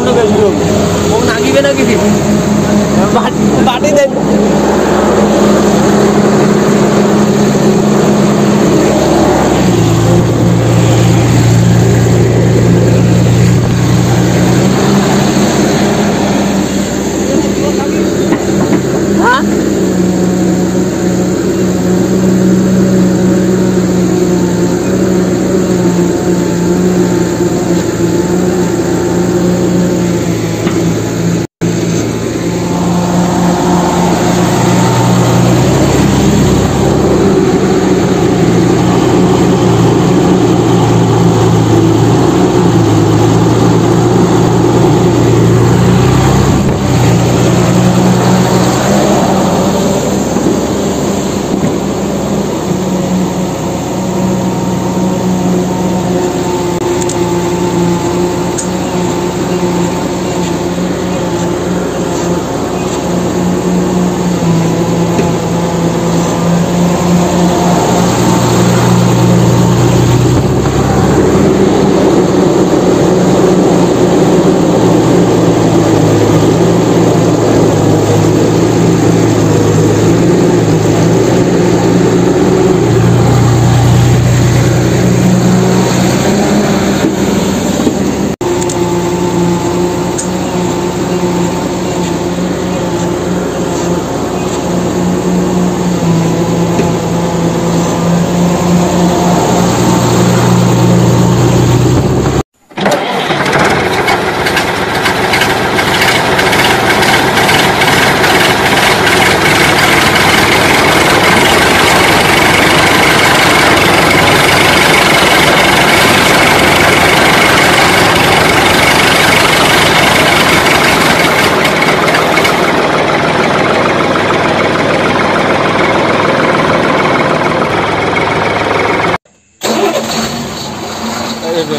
राउंड गयो मों नागी बे ना किसी बाटी बाटी दे で。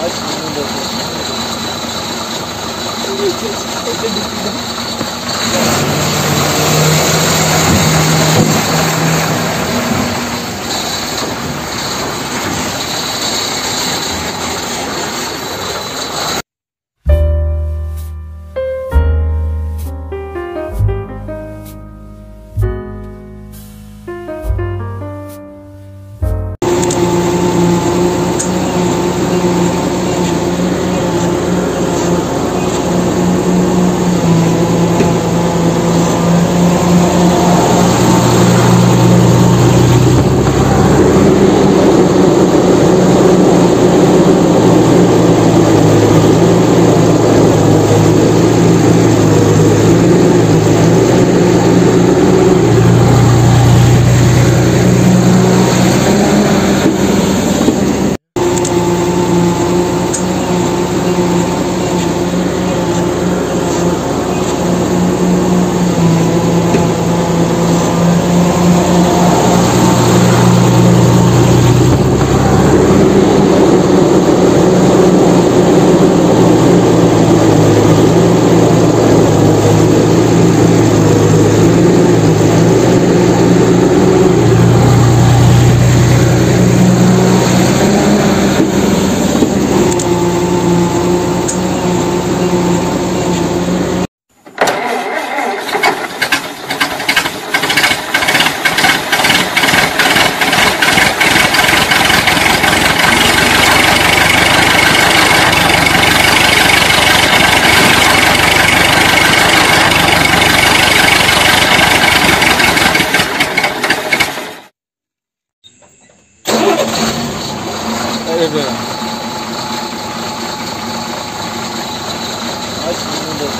はい、頼んでください。Olha, velho. Olha que mundo é